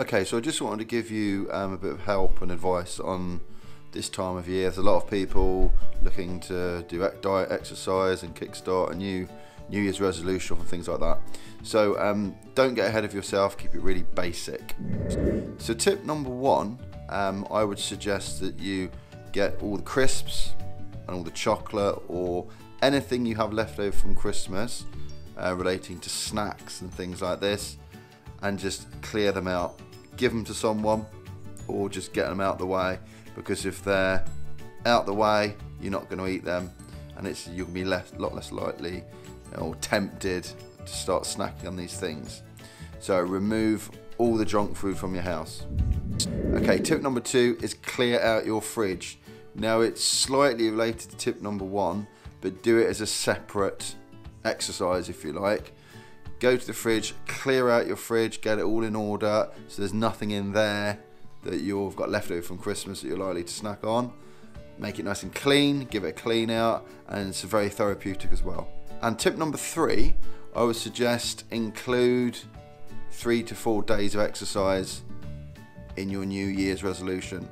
Okay, so I just wanted to give you um, a bit of help and advice on this time of year. There's a lot of people looking to do diet, exercise, and kickstart a new New Year's resolution and things like that. So um, don't get ahead of yourself. Keep it really basic. So tip number one, um, I would suggest that you get all the crisps and all the chocolate or anything you have left over from Christmas uh, relating to snacks and things like this and just clear them out. Give them to someone or just get them out of the way because if they're out the way, you're not going to eat them and it's you'll be less, a lot less likely or tempted to start snacking on these things. So remove all the junk food from your house. Okay, tip number two is clear out your fridge. Now it's slightly related to tip number one, but do it as a separate exercise if you like. Go to the fridge, clear out your fridge, get it all in order so there's nothing in there that you've got left over from Christmas that you're likely to snack on. Make it nice and clean, give it a clean out, and it's very therapeutic as well. And tip number three, I would suggest include three to four days of exercise in your New Year's resolution.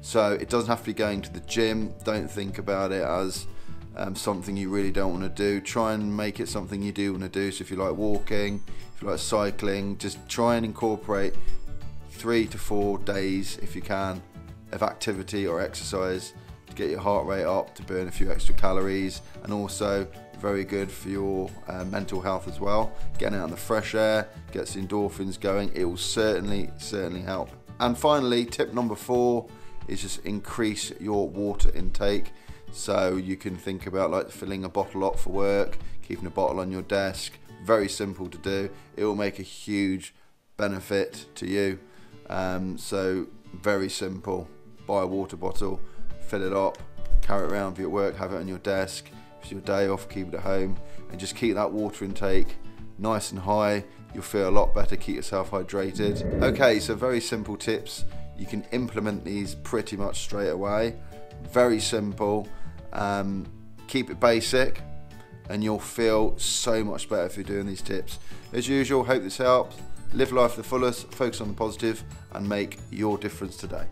So it doesn't have to be going to the gym. Don't think about it as um, something you really don't want to do. Try and make it something you do want to do. So if you like walking, if you like cycling, just try and incorporate three to four days, if you can, of activity or exercise to get your heart rate up, to burn a few extra calories, and also very good for your uh, mental health as well. Getting out in the fresh air gets the endorphins going. It will certainly, certainly help. And finally, tip number four is just increase your water intake. So you can think about like filling a bottle up for work, keeping a bottle on your desk. Very simple to do. It will make a huge benefit to you. Um, so very simple. Buy a water bottle, fill it up, carry it around for your work, have it on your desk. If it's your day off, keep it at home, and just keep that water intake nice and high. You'll feel a lot better. Keep yourself hydrated. Okay, so very simple tips. You can implement these pretty much straight away. Very simple. Um, keep it basic and you'll feel so much better if you're doing these tips. As usual, hope this helps. Live life to the fullest, focus on the positive, and make your difference today.